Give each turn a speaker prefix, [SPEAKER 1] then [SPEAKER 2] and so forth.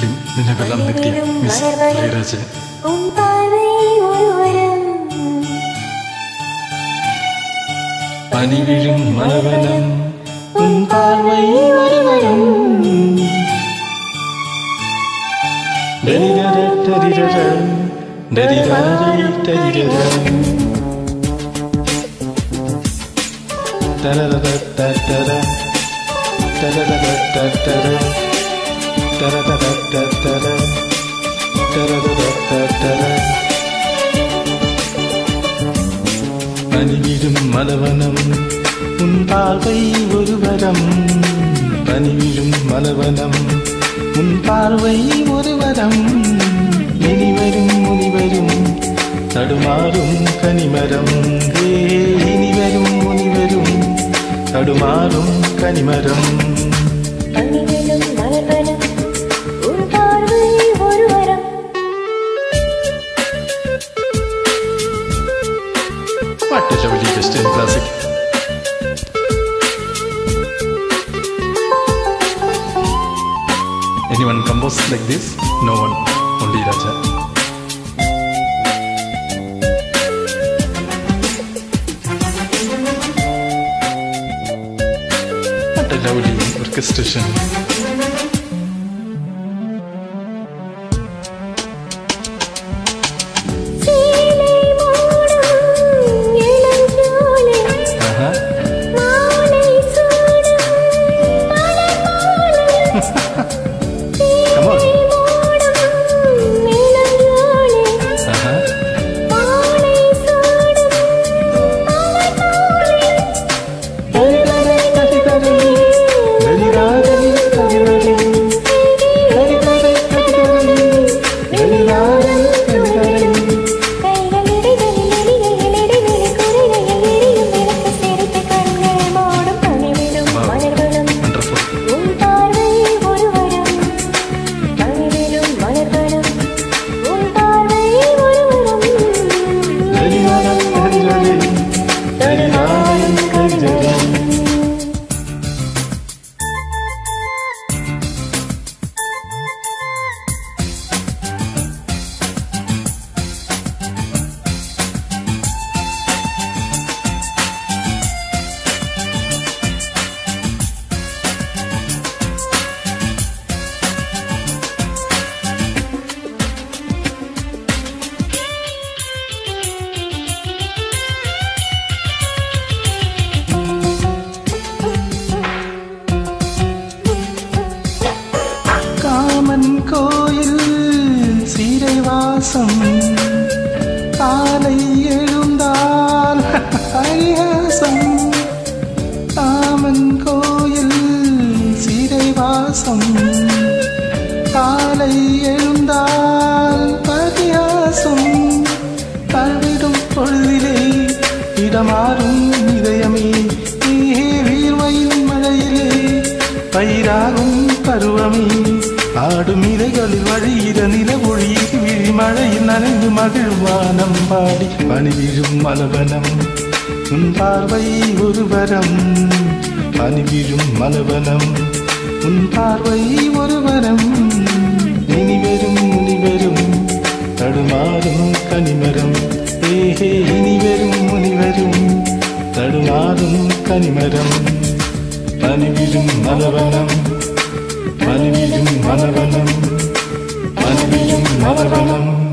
[SPEAKER 1] വീട്ടിൽ നിന്നെ വെള്ളം
[SPEAKER 2] നിർത്തിയ മിസ് ഇളയരാജൻ
[SPEAKER 1] പനി മലവനം Da da da da da da da da பனிவிடும் மலவனம் உன் பார்வை ஒருவரம் பனிவிடும் மலவனம் உன் பார்வை ஒருவரம் இனிவரும் முனிவரும் தடுமாறும் கனிமரம். இனிவரும் முனிவரும் தடுமாறும் கனிமரம். fait j'avais c'était une classique. Anyone compose like this? No one, only Raja. What a lovely orchestration. ஆகாசம் காலை எழுந்தால் ஹரிஹாசம் தாமன் கோயில் சிறைவாசம். காலை எழுந்தால் பரியாசம். தவிடும் பொழுதிலே இடமாறும் இதயமே. நீ வீர்மையின் மழையிலே பயிராகும் பருவமே. ஆடும் இதைகளில் வழியிட நிலவொழியில் விழி மழையில் நனைந்து மகிழ்வானம் பாடி பணிவிழும் மலவனம். உன் பார்வை ஒருவரம் பணிவிழும் மலவனம். உன் பார்வை ஒருவரம் இனிவரும் முனிவரும். தடுமாறும் கனிமரம் ஏஹே இனிவரும் முனிவரும். தடுமாறும் கனிமரம் பனிவிடும் மலவனம். பனிவிடும் மலவனம். பனிவிடும் மலவனம்